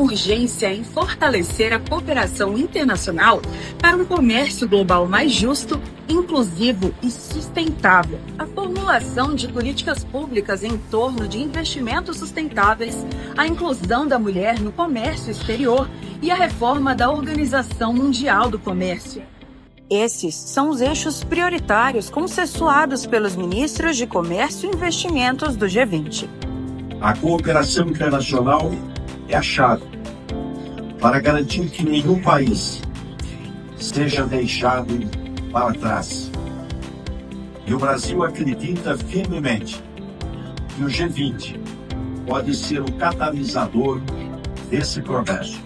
urgência em fortalecer a cooperação internacional para um comércio global mais justo, inclusivo e sustentável. A formulação de políticas públicas em torno de investimentos sustentáveis, a inclusão da mulher no comércio exterior e a reforma da Organização Mundial do Comércio. Esses são os eixos prioritários consensuados pelos ministros de Comércio e Investimentos do G20. A cooperação internacional é a chave para garantir que nenhum país seja deixado para trás. E o Brasil acredita firmemente que o G20 pode ser o catalisador desse progresso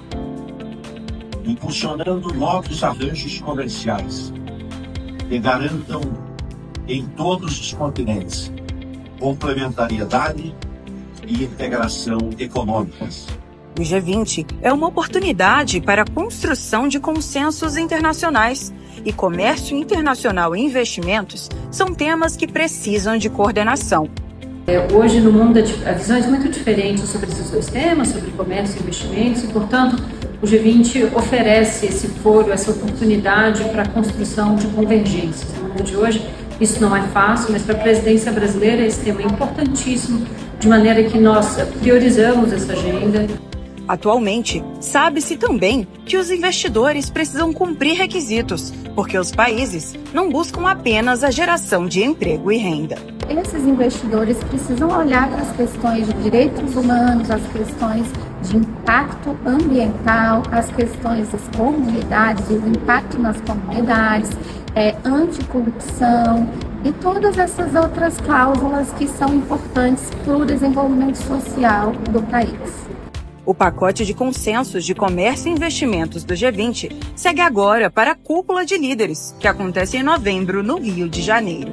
impulsionando novos arranjos comerciais que garantam em todos os continentes complementariedade e integração econômicas. O G20 é uma oportunidade para a construção de consensos internacionais e comércio internacional e investimentos são temas que precisam de coordenação. É, hoje, no mundo, a visão é muito diferente sobre esses dois temas, sobre comércio e investimentos, e, portanto, o G20 oferece esse foro, essa oportunidade para a construção de convergências. No mundo de hoje, isso não é fácil, mas para a presidência brasileira esse tema é importantíssimo, de maneira que nós priorizamos essa agenda. Atualmente, sabe-se também que os investidores precisam cumprir requisitos, porque os países não buscam apenas a geração de emprego e renda. Esses investidores precisam olhar para as questões de direitos humanos, as questões de impacto ambiental, as questões das comunidades, o impacto nas comunidades, é, anticorrupção e todas essas outras cláusulas que são importantes para o desenvolvimento social do país. O pacote de consensos de comércio e investimentos do G20 segue agora para a cúpula de líderes, que acontece em novembro no Rio de Janeiro.